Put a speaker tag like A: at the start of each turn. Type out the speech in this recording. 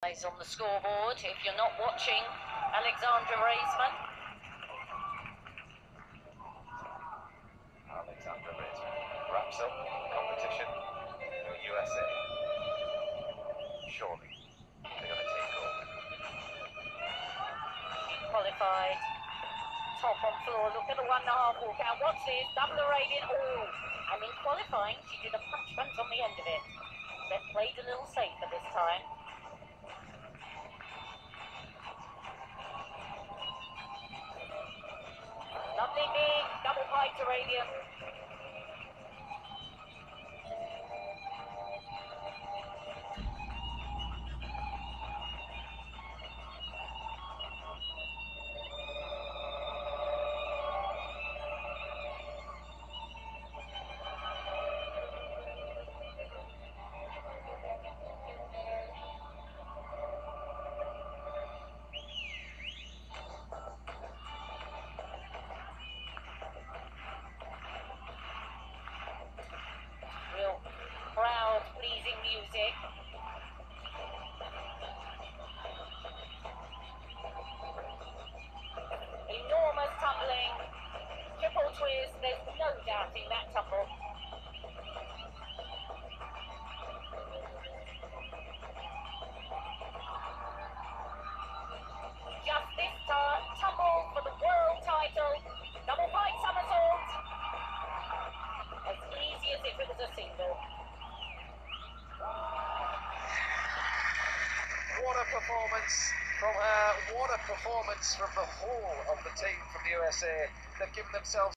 A: On the scoreboard if you're not watching Alexandra Raisman.
B: Alexandra Raisman wraps up competition for USA. Surely they're going to take.
A: She qualified top on floor. Look at the one and a half walk out. What's this? Double Arabian. Oh, and in qualifying, she did a punch front on the end of it. Then played a little safer this time. Double Twist. There's no doubting that tumble. Just this time, tumble for the world title. Double pike somersault. As easy as if it was a single.
B: What a performance from her. What a performance from the whole of the team from the USA. They've given themselves